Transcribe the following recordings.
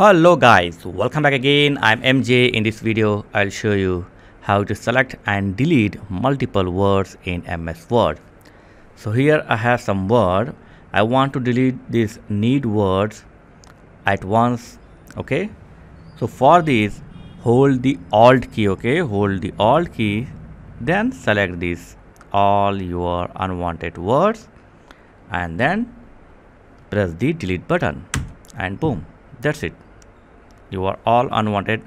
Hello guys, welcome back again. I'm MJ. In this video, I'll show you how to select and delete multiple words in MS Word. So here I have some word. I want to delete these need words at once. Okay. So for this, hold the Alt key. Okay, hold the Alt key. Then select this all your unwanted words and then press the delete button and boom that's it your all unwanted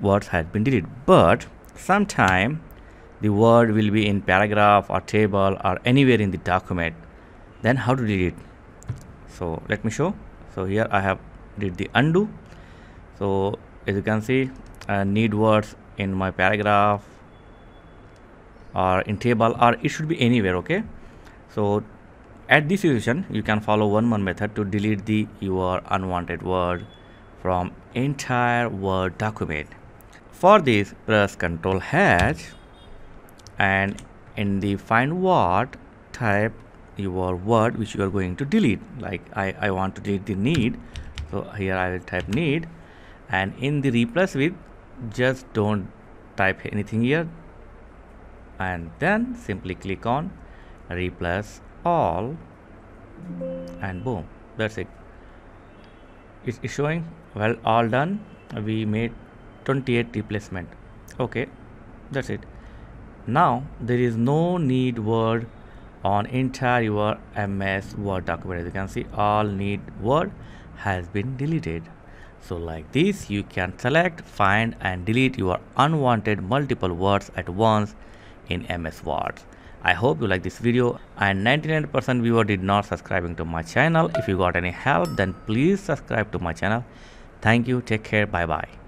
words has been deleted. But sometime the word will be in paragraph or table or anywhere in the document. Then how to delete? So let me show. So here i have did the undo. So as you can see I need words in my paragraph or in table or it should be anywhere okay? So at this situation you can follow one more method to delete the your unwanted word from entire word document. For this press Ctrl H and in the find word type your word which you are going to delete. Like I, I want to delete the need. So here I will type need. And in the replace with just don't type anything here. And then simply click on replace all. And boom that's it it's showing well all done. We made 28 replacement. Okay that's it. Now there is no need word on entire your ms word document. As you can see all need word has been deleted. So like this you can select find and delete your unwanted multiple words at once in MS Word. I hope you like this video and 99% viewer did not subscribing to my channel. If you got any help then please subscribe to my channel. Thank you. Take care. Bye bye.